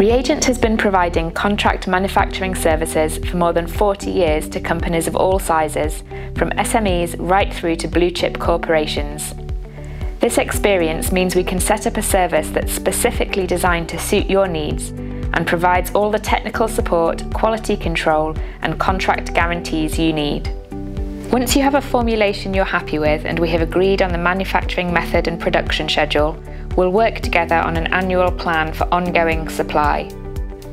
Reagent has been providing contract manufacturing services for more than 40 years to companies of all sizes, from SMEs right through to blue chip corporations. This experience means we can set up a service that's specifically designed to suit your needs and provides all the technical support, quality control, and contract guarantees you need. Once you have a formulation you're happy with and we have agreed on the manufacturing method and production schedule, we'll work together on an annual plan for ongoing supply.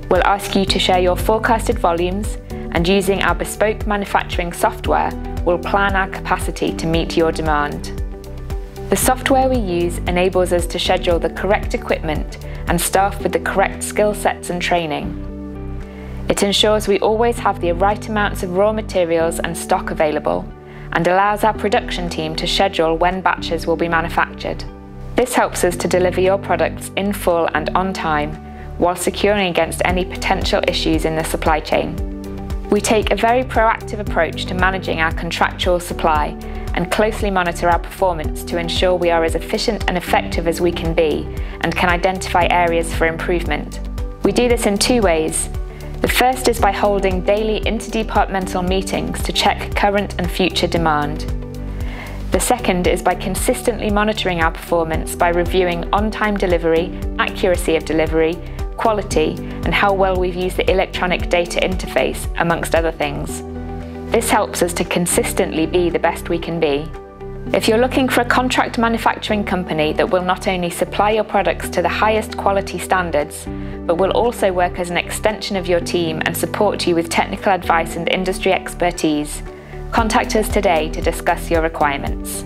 We'll ask you to share your forecasted volumes and using our bespoke manufacturing software, we'll plan our capacity to meet your demand. The software we use enables us to schedule the correct equipment and staff with the correct skill sets and training. It ensures we always have the right amounts of raw materials and stock available and allows our production team to schedule when batches will be manufactured. This helps us to deliver your products in full and on time while securing against any potential issues in the supply chain. We take a very proactive approach to managing our contractual supply and closely monitor our performance to ensure we are as efficient and effective as we can be and can identify areas for improvement. We do this in two ways. The first is by holding daily interdepartmental meetings to check current and future demand. The second is by consistently monitoring our performance by reviewing on-time delivery, accuracy of delivery, quality, and how well we've used the electronic data interface, amongst other things. This helps us to consistently be the best we can be. If you're looking for a contract manufacturing company that will not only supply your products to the highest quality standards, but will also work as an extension of your team and support you with technical advice and industry expertise, contact us today to discuss your requirements.